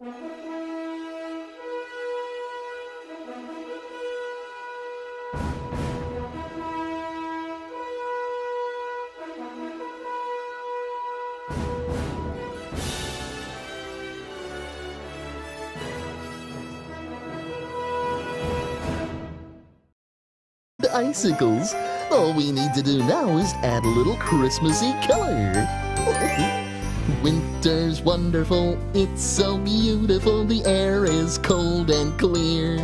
The icicles. All we need to do now is add a little Christmassy color. Winter's wonderful, it's so beautiful, the air is cold and clear.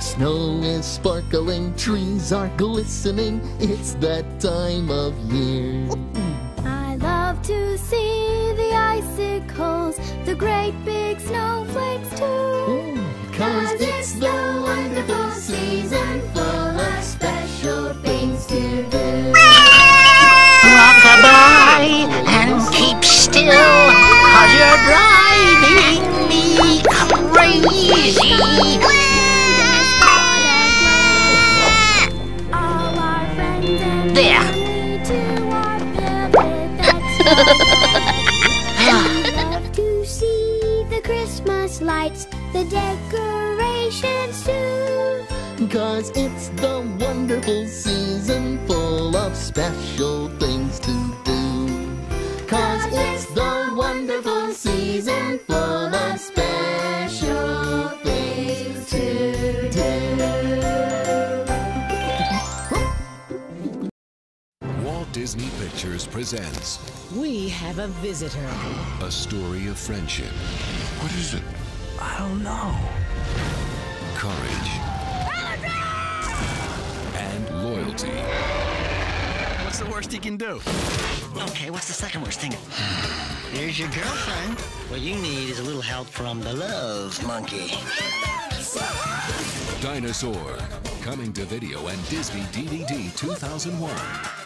Snow is sparkling, trees are glistening, it's that time of year. I love to see the icicles, the great big snowflakes too. Cause it's the to see the Christmas lights, the decorations too. Cause it's the wonderful season full of special things to do. Cause it's the wonderful season full of special things to do. Disney Pictures presents We have a visitor. a story of friendship, What is it? I don't know. courage, and loyalty. What's the worst he can do? Okay, what's the second worst thing? Here's your girlfriend. What you need is a little help from the love monkey. Dinosaur, coming to video and Disney DVD 2001.